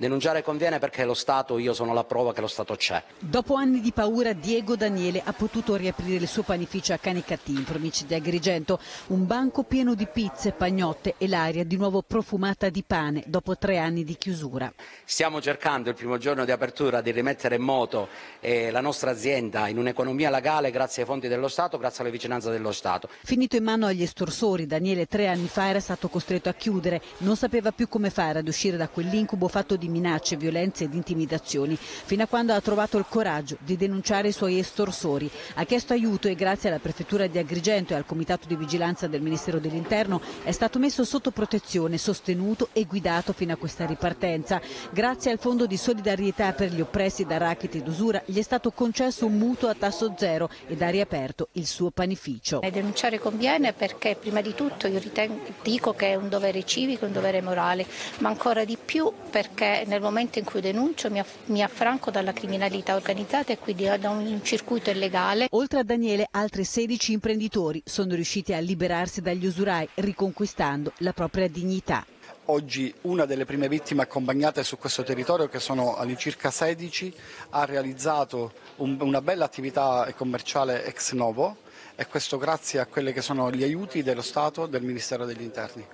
Denunciare conviene perché lo Stato, io sono la prova che lo Stato c'è. Dopo anni di paura Diego Daniele ha potuto riaprire il suo panificio a Canicattì in provincia di Agrigento, un banco pieno di pizze, pagnotte e l'aria di nuovo profumata di pane dopo tre anni di chiusura. Stiamo cercando il primo giorno di apertura di rimettere in moto eh, la nostra azienda in un'economia legale grazie ai fondi dello Stato, grazie alla vicinanza dello Stato. Finito in mano agli estorsori, Daniele tre anni fa era stato costretto a chiudere, non sapeva più come fare ad uscire da quell'incubo fatto di minacce, violenze ed intimidazioni, fino a quando ha trovato il coraggio di denunciare i suoi estorsori. Ha chiesto aiuto e grazie alla prefettura di Agrigento e al comitato di vigilanza del Ministero dell'Interno è stato messo sotto protezione, sostenuto e guidato fino a questa ripartenza. Grazie al fondo di solidarietà per gli oppressi da racket ed usura gli è stato concesso un mutuo a tasso zero ed ha riaperto il suo panificio. Denunciare conviene perché prima di tutto io ritengo, dico che è un dovere civico, un dovere morale, ma ancora di più perché nel momento in cui denuncio mi, aff- mi affranco dalla criminalità organizzata e quindi da un circuito illegale. Oltre a Daniele, altri 16 imprenditori sono riusciti a liberarsi dagli usurai, riconquistando la propria dignità. Oggi una delle prime vittime accompagnate su questo territorio, che sono all'incirca 16, ha realizzato un, una bella attività commerciale ex novo e questo grazie a quelli che sono gli aiuti dello Stato del Ministero degli Interni.